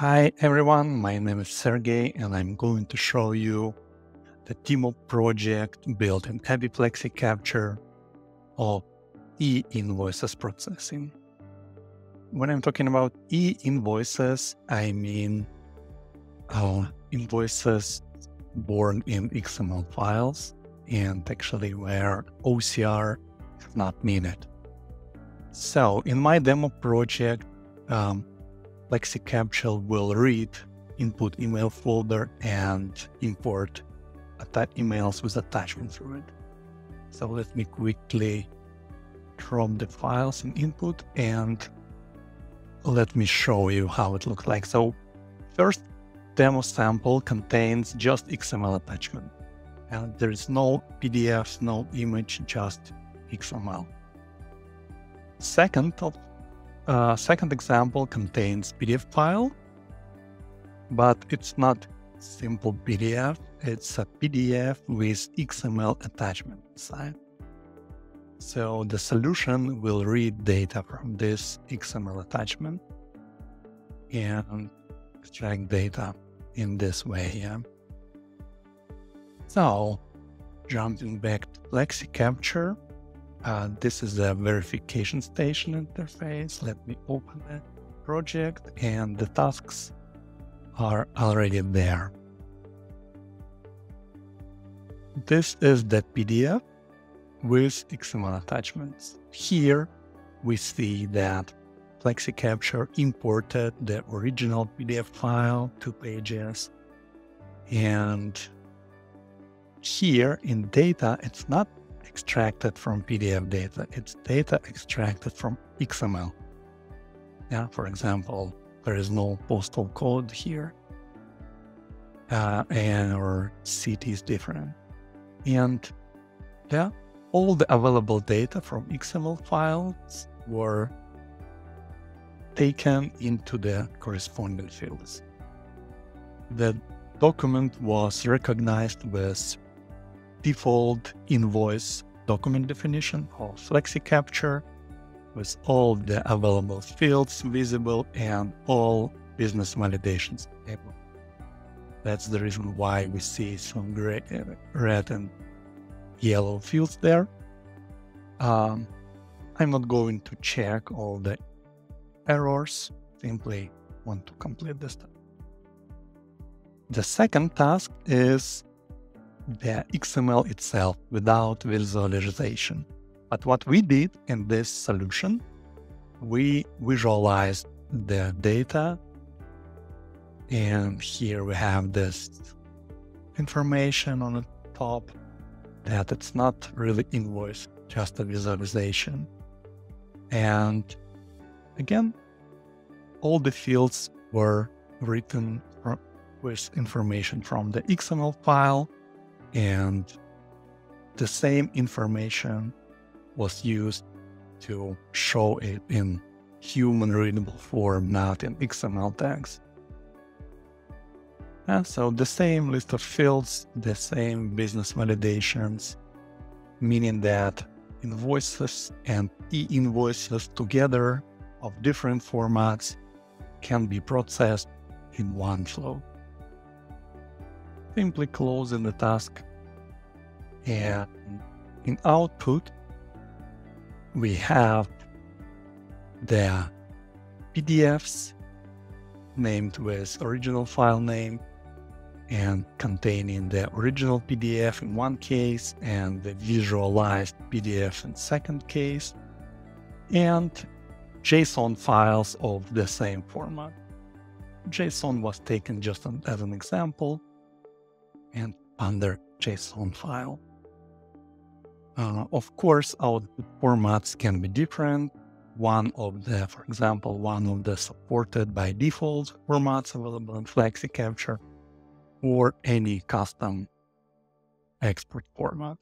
Hi everyone, my name is Sergey and I'm going to show you the demo project built in ABBYY FlexiCapture of e-invoices processing. When I'm talking about e-invoices, I mean uh, invoices born in XML files and actually where OCR is not needed. So in my demo project, um, FlexiCapture will read input email folder and import emails with attachment through it. So let me quickly drop the files in input and let me show you how it looks like. So first demo sample contains just XML attachment and there is no PDF, no image, just XML. Second of uh, second example contains PDF file, but it's not simple PDF. It's a PDF with XML attachment inside. So the solution will read data from this XML attachment and extract data in this way. Yeah. So jumping back to FlexiCapture, uh, this is the verification station interface. Let me open the project and the tasks are already there. This is the PDF with XML attachments. Here we see that FlexiCapture imported the original PDF file, two pages, and here in data, it's not extracted from PDF data. It's data extracted from XML. Yeah, for example, there is no postal code here, uh, and our city is different. And yeah, all the available data from XML files were taken into the corresponding fields. The document was recognized with default invoice document definition of FlexiCapture with all the available fields visible and all business validations. That's the reason why we see some gray, red and yellow fields there. Um, I'm not going to check all the errors, simply want to complete this. The second task is the XML itself without visualization. But what we did in this solution, we visualized the data. And here we have this information on the top that it's not really invoice, just a visualization. And again, all the fields were written with information from the XML file and the same information was used to show it in human readable form, not in XML tags. And so the same list of fields, the same business validations, meaning that invoices and e-invoices together of different formats can be processed in one flow simply closing the task. And in output, we have the PDFs named with original file name and containing the original PDF in one case and the visualized PDF in second case and JSON files of the same format. JSON was taken just as an example and under JSON file. Uh, of course, our formats can be different. One of the, for example, one of the supported by default formats available in FlexiCapture or any custom export format.